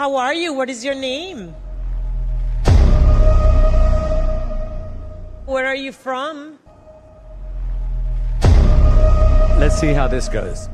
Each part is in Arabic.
How are you? What is your name? Where are you from? Let's see how this goes.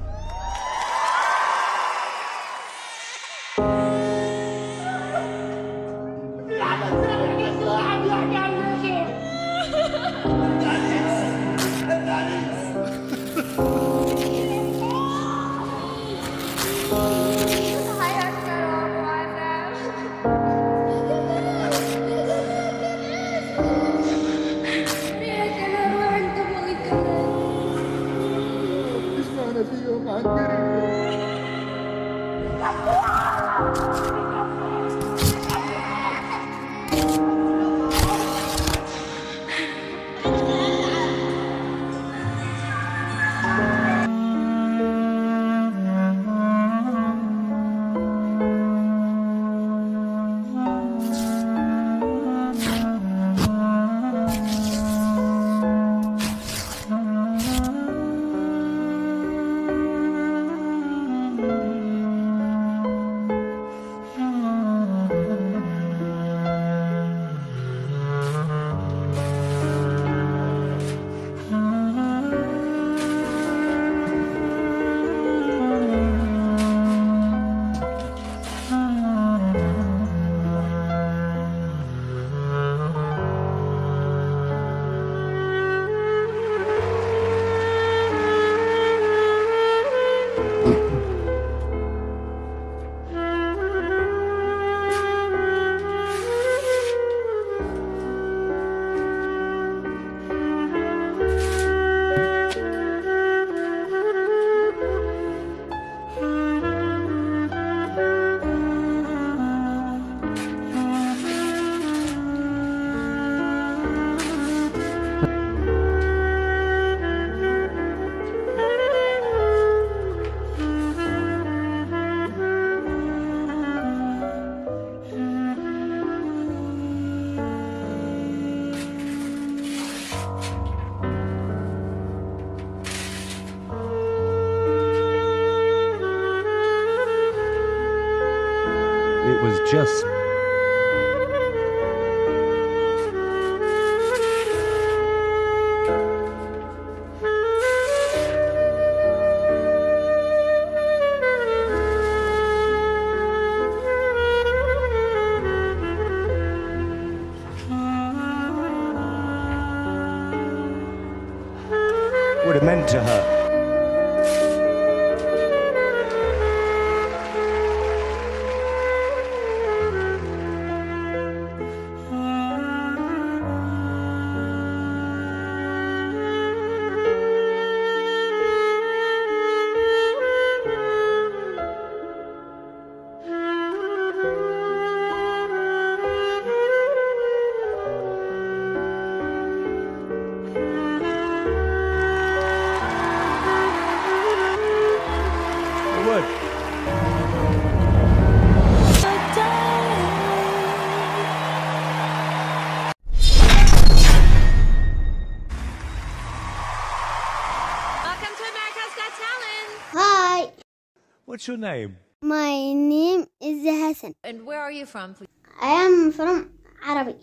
What's your name? my name is Hassan. And where are you from, please? I am from Arabi.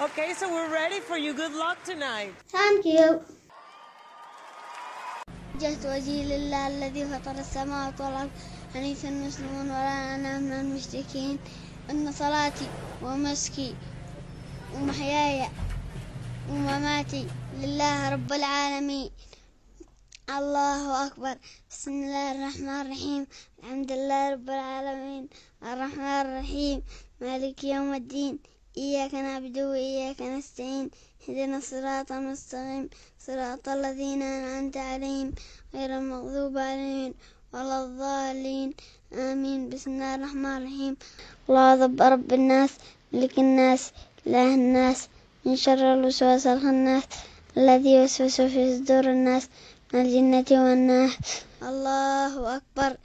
Okay, so we're ready for you. Good luck tonight. Thank you. وجهت وجهي لله الذي فطر السماوات والأرض حنيفا مسلما ولا أنا من المشركين إن صلاتي ومسكي ومحياي ومماتي لله رب العالمين الله أكبر. بسم الله الرحمن الرحيم. الحمد لله رب العالمين. الرحمن الرحيم. مالك يوم الدين. إياك نعبد وإياك نستعين. اهدنا الصراط المستقيم. صراط الذين أنعمت عليهم غير المغضوب عليهم ولا الضالين. آمين. بسم الله الرحمن الرحيم. الله رب رب الناس ملك الناس إله الناس من شر الوسواس الخناس الذي يوسوس في صدور الناس. الجنة والناس الله أكبر.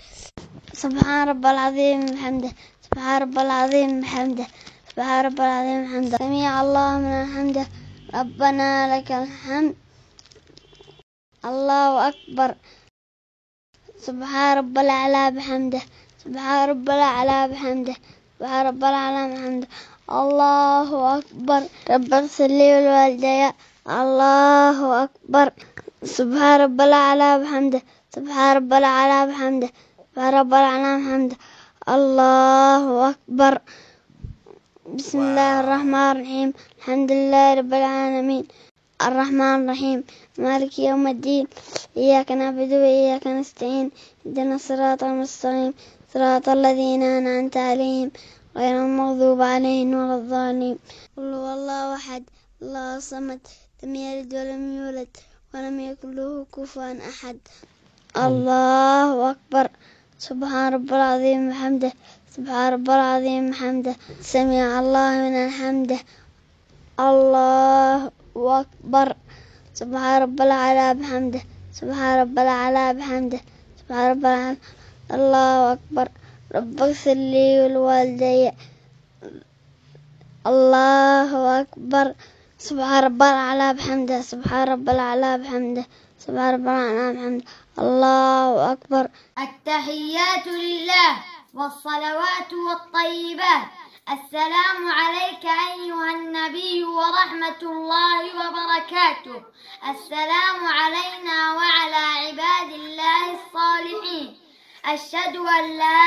سبحان رب العظيم بحمده. سبحان رب العظيم بحمده. سبحان رب العظيم بحمده. سميع الله من حمده ربنا لك الحمد. الله أكبر. سبحان رب الأعلى بحمده. سبحان رب الأعلى بحمده. سبحان رب الأعلى بحمده. الله أكبر. رب اغفر لي ولوالدي. الله أكبر. سبحان رب الأعلى بحمده سبحان رب الأعلى بحمده سبحان رب الأعلى بحمده. الله أكبر. بسم الله الرحمن الرحيم. الحمد لله رب العالمين. الرحمن الرحيم. مالك يوم الدين. إياك نعبد وإياك نستعين. اهدنا الصراط المستقيم. صراط الذين أنعمت عليهم غير المغضوب عليهم ولا الضالين. قل هو الله أحد. الله الصمد. لم يلد ولم يولد. ولم يكن له كفوا أحد. الله أكبر. سبحان رب العظيم وحمده سبحان رب العظيم وحمده سمع الله من الحمده. الله أكبر. سبحان رب العلا بحمده. سبحان رب العلا بحمده. سبحان رب العلا. الله أكبر. رب اغفر لي ولوالدي. الله أكبر. سبحان رب العلا بحمده سبحان رب العلا بحمده سبحان رب العلا بحمده. الله أكبر. التحيات لله والصلوات والطيبات. السلام عليك أيها النبي ورحمة الله وبركاته. السلام علينا وعلى عباد الله الصالحين. أشهد أن لا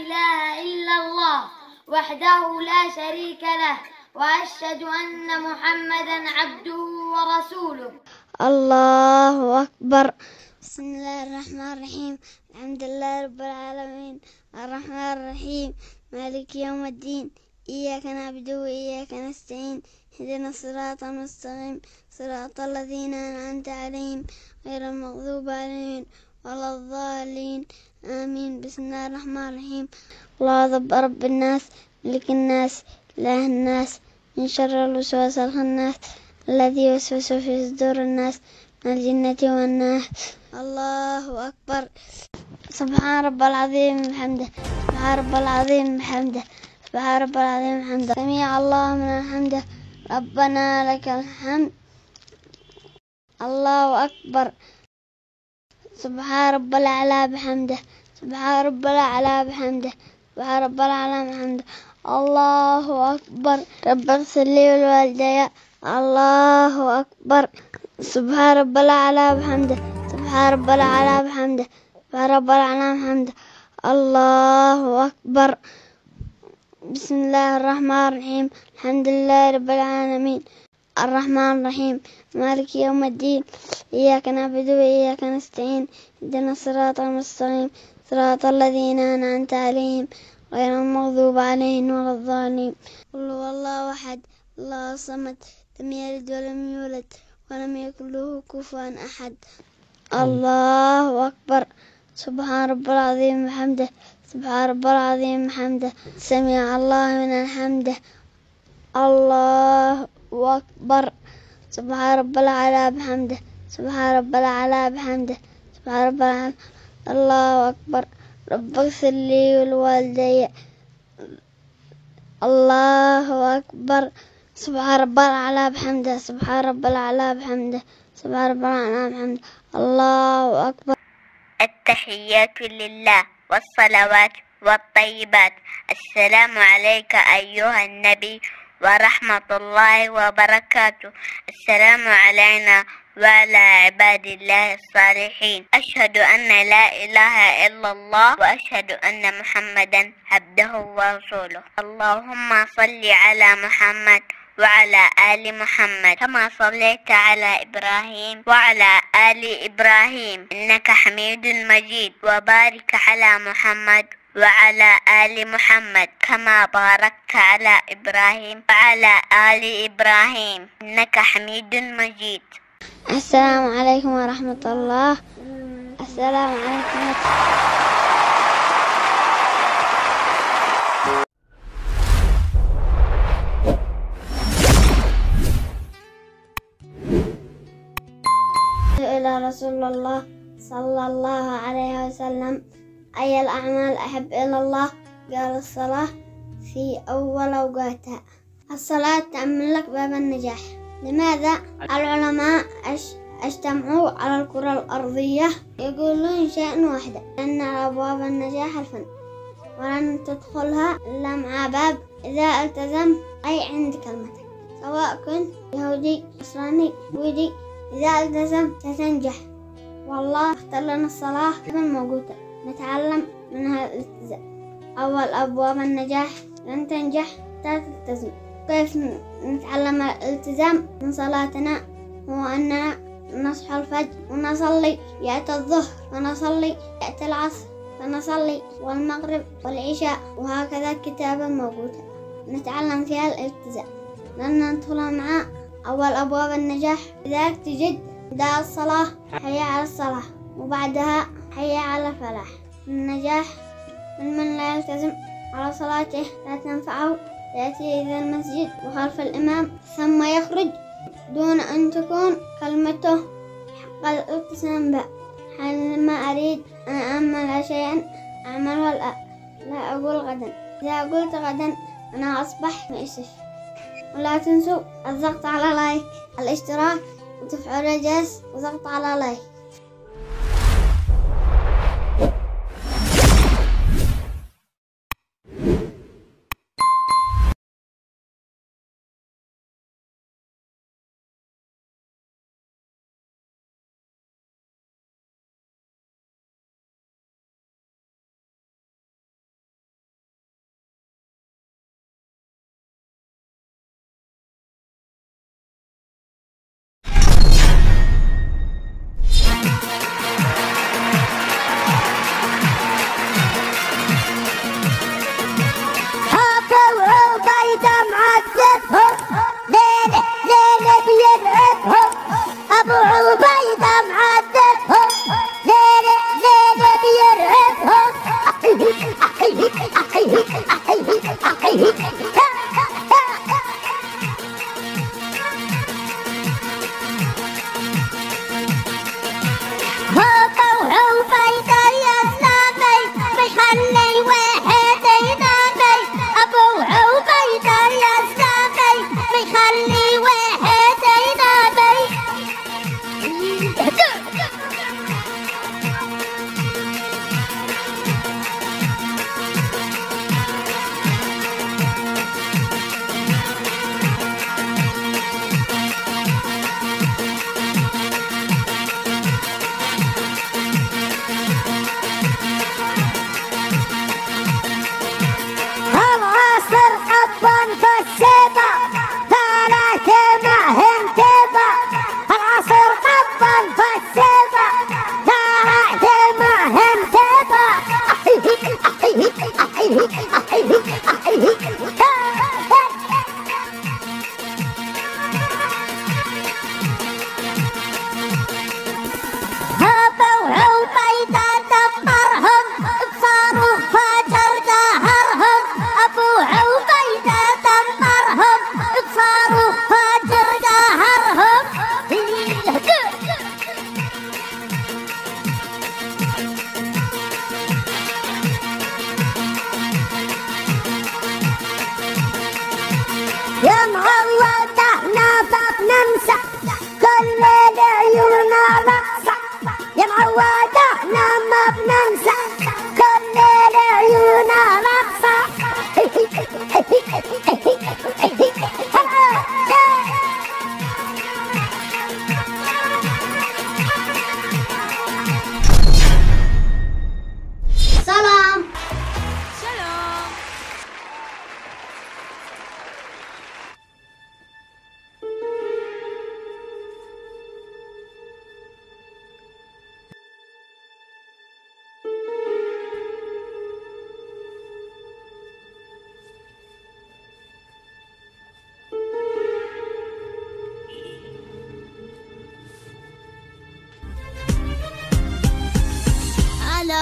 إله إلا الله وحده لا شريك له. وأشهد أن محمدا عبده ورسوله. الله أكبر. بسم الله الرحمن الرحيم. الحمد لله رب العالمين. الرحمن الرحيم. مالك يوم الدين. إياك نعبد وإياك نستعين. اهدنا الصراط المستقيم. صراط الذين أنعمت عليهم غير المغضوب عليهم ولا الضالين. آمين. بسم الله الرحمن الرحيم. الله رب رب الناس ملك الناس إله الناس. من شر الوسواس الخناس الذي يوسوس في صدور الناس من الجنة والناس. الله أكبر. سبحان رب العظيم بحمده سبحان رب العظيم بحمده سبحان رب العظيم بحمده سميع الله من حمده ربنا لك الحمد. الله أكبر. سبحان رب الأعلى بحمده. سبحان رب الأعلى بحمده. سبحان رب الأعلى بحمده. الله أكبر. رب اغفر لي ولوالدي. الله أكبر. سبحان رب الأعلى بحمده. سبحان رب الأعلى بحمده. سبحان رب الأعلى بحمده. الله أكبر. بسم الله الرحمن الرحيم. الحمد لله رب العالمين. الرحمن الرحيم. مالك يوم الدين. إياك نعبد وإياك نستعين. اهدنا الصراط المستقيم. صراط الذين أنعمت عليهم. غير المغضوب عليهم ولا الضالين قل هو الله أحد. الله الصمد لم يلد ولم يولد ولم يكن له كفوا أحد. الله أكبر. سبحان رب العظيم بحمده سبحان رب العظيم بحمده سمع الله من الحمده الله أكبر. سبحان رب العلا بحمده. سبحان رب العلا بحمده. سبحان رب العلا. الله أكبر. رب اغفر لي ولوالدي الله أكبر. سبحان رب العلا بحمده. سبحان رب العلا بحمده. سبحان رب العلا بحمده. الله أكبر. التحيات لله والصلوات والطيبات. السلام عليك أيها النبي ورحمة الله وبركاته. السلام علينا وعلى عباد الله الصالحين. أشهد أن لا إله إلا الله وأشهد أن محمدا عبده ورسوله. اللهم صل على محمد وعلى آل محمد كما صليت على إبراهيم وعلى آل إبراهيم. إنك حميد مجيد. وبارك على محمد وعلى آل محمد كما باركت على إبراهيم وعلى آل إبراهيم. إنك حميد مجيد. السلام عليكم ورحمة الله. السلام عليكم. إلى رسول الله صلى الله عليه وسلم. أي الأعمال أحب إلى الله؟ قال الصلاة في أول أوقاتها. الصلاة تعمل لك باب النجاح. لماذا؟ العلماء اجتمعوا على الكرة الأرضية؟ يقولون شيئا واحدا أن أبواب النجاح الفن ولن تدخلها إلا مع باب إذا التزم أي عند كلمتك سواء كنت يهودي نصراني بوذي إذا التزم ستنجح والله اختار لنا الصلاة قبل موجودة نتعلم منها الالتزام. أول أبواب النجاح لن تنجح حتى تلتزم. كيف نتعلم الالتزام من صلاتنا هو أننا نصحى الفجر ونصلي يأتي الظهر ونصلي يأتي العصر فنصلي والمغرب والعشاء وهكذا كتابة موجودة نتعلم فيها الالتزام. لن ندخل مع أول أبواب النجاح لذلك تجد بداية الصلاة حي على الصلاة. وبعدها حي على الفلاح. النجاح من من لا يلتزم على صلاته لا تنفعه. يأتي إلى المسجد وخلف الإمام ثم يخرج دون أن تكون كلمته حق الالتزام به. حينما أريد أن أعمل شيئا؟ أعمله الآن لا أقول غدا. إذا قلت غدا أنا أصبح مؤسف. ولا تنسوا الضغط على لايك الاشتراك وتفعيل الجرس وضغط على لايك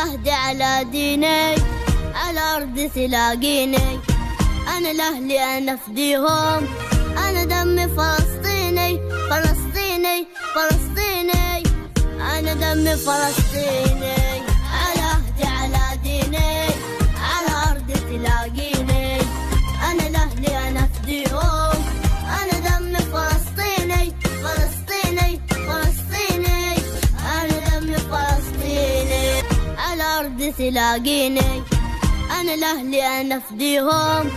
اهدي على ديني على أرض تلاقيني أنا لاهلي أنا أفديهم أنا دمي فلسطيني فلسطيني فلسطيني. أنا دمي فلسطيني. تلاقيني. أنا لأهلي أنا أفديهم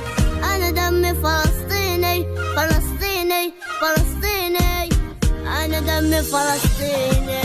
أنا دمي فلسطيني فلسطيني فلسطيني. أنا دمي فلسطيني.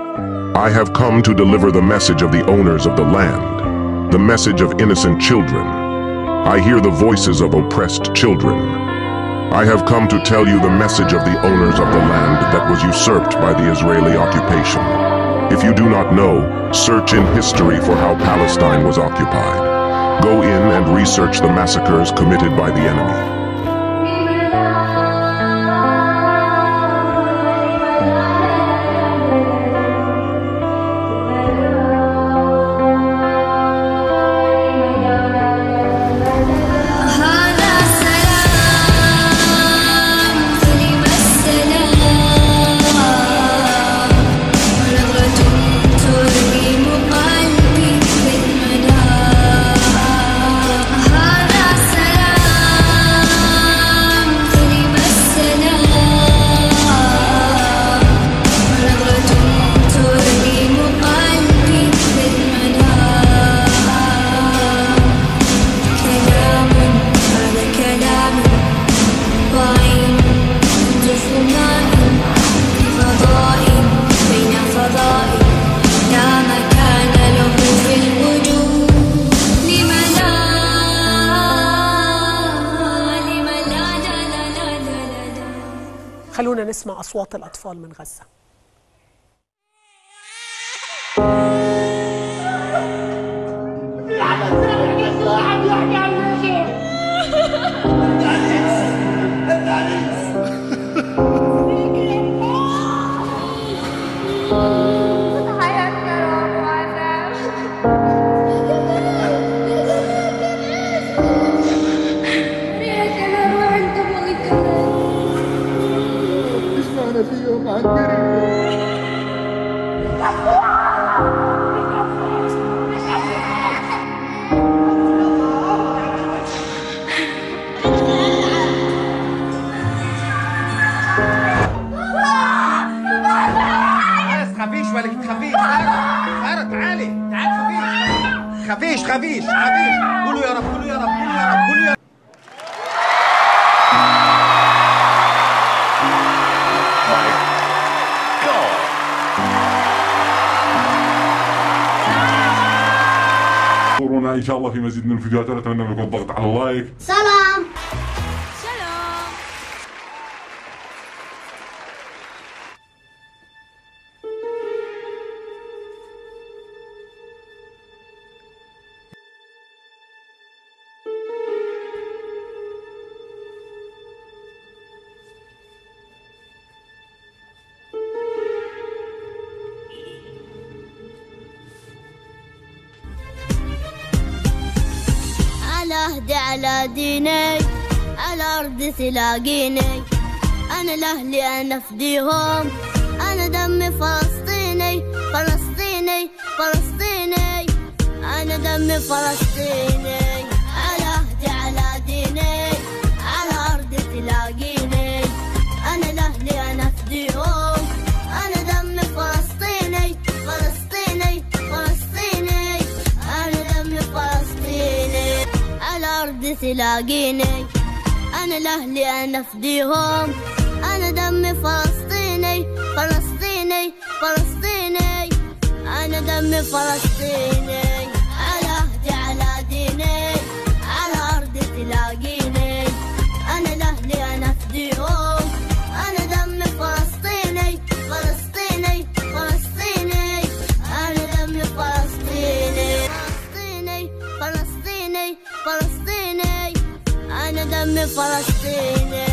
I have come to deliver the message of the owners of the land, the message of innocent children. I hear the voices of oppressed children. I have come to tell you the message of the owners of the land that was usurped by the Israeli occupation. If you do not know, search in history for how Palestine was occupied. Go in and research the massacres committed by the enemy. نسمع أصوات الأطفال من غزة. بس إن شاء الله في مزيد من الفيديوهات ونتمنى منكم الضغط على اللايك. على ديني على أرض تلاقيني أنا لأهلي أنا أفديهم أنا دمي فلسطيني فلسطيني فلسطيني. أنا دمي فلسطيني. تلاقيني. أنا لأهلي أنا أفديهم. أنا دمي فلسطيني فلسطيني فلسطيني. أنا دمي فلسطيني. دم فلسطيني